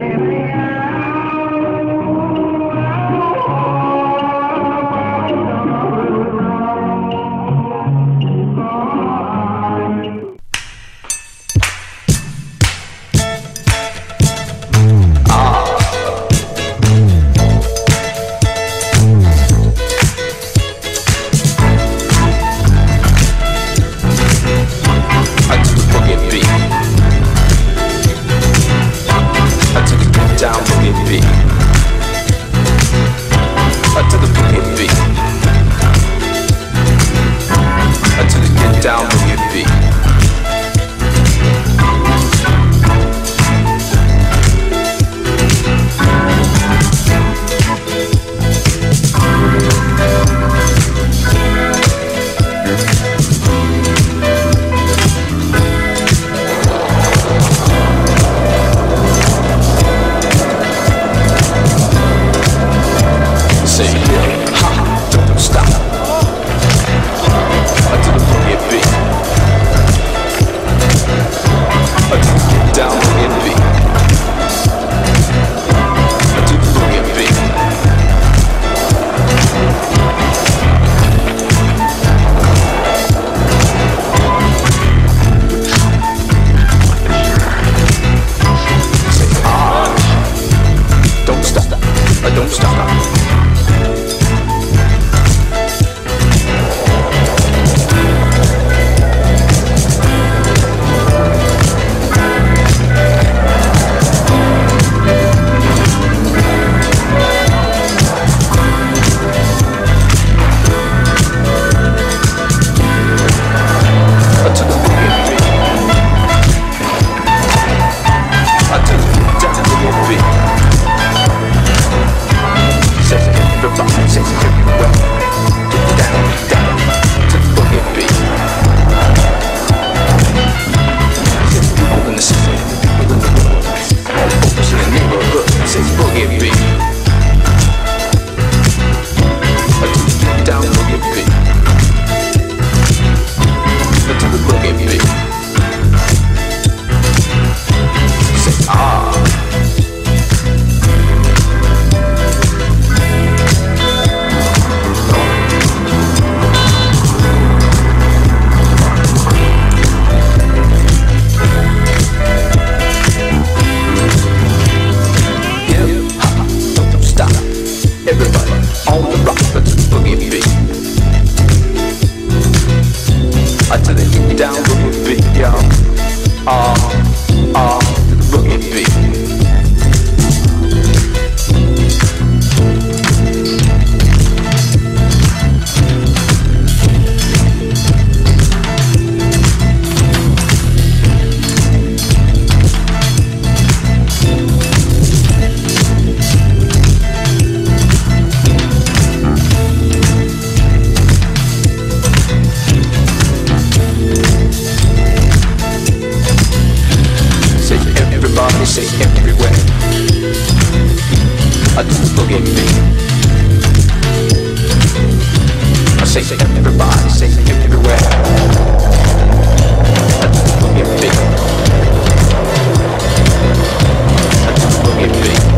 Amen. down. Oh. I say everybody, say everywhere. Let's go get big. Let's big.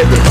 Everybody.